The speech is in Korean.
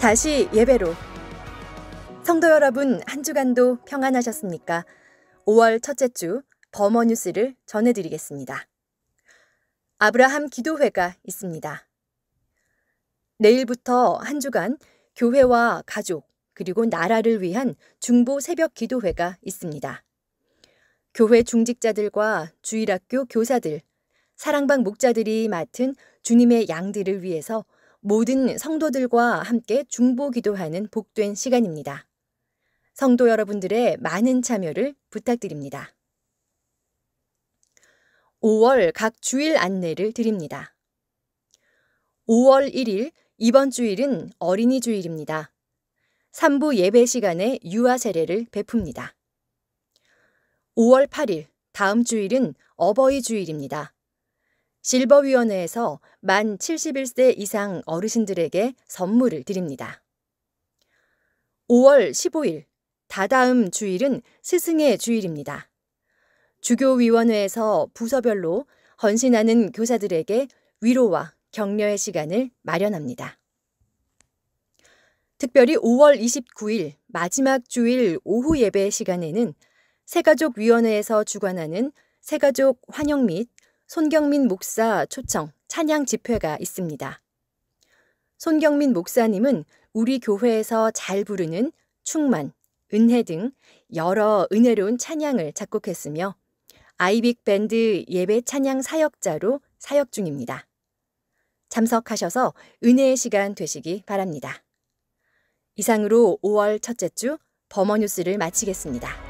다시 예배로. 성도 여러분, 한 주간도 평안하셨습니까? 5월 첫째 주 버머 뉴스를 전해드리겠습니다. 아브라함 기도회가 있습니다. 내일부터 한 주간 교회와 가족, 그리고 나라를 위한 중보 새벽 기도회가 있습니다. 교회 중직자들과 주일학교 교사들, 사랑방 목자들이 맡은 주님의 양들을 위해서 모든 성도들과 함께 중보 기도하는 복된 시간입니다. 성도 여러분들의 많은 참여를 부탁드립니다. 5월 각 주일 안내를 드립니다. 5월 1일 이번 주일은 어린이 주일입니다. 3부 예배 시간에 유아 세례를 베풉니다. 5월 8일 다음 주일은 어버이 주일입니다. 실버위원회에서 만 71세 이상 어르신들에게 선물을 드립니다. 5월 15일, 다다음 주일은 스승의 주일입니다. 주교위원회에서 부서별로 헌신하는 교사들에게 위로와 격려의 시간을 마련합니다. 특별히 5월 29일 마지막 주일 오후 예배 시간에는 새가족위원회에서 주관하는 새가족 환영 및 손경민 목사 초청 찬양 집회가 있습니다. 손경민 목사님은 우리 교회에서 잘 부르는 충만, 은혜 등 여러 은혜로운 찬양을 작곡했으며 아이빅 밴드 예배 찬양 사역자로 사역 중입니다. 참석하셔서 은혜의 시간 되시기 바랍니다. 이상으로 5월 첫째 주 버머 뉴스를 마치겠습니다.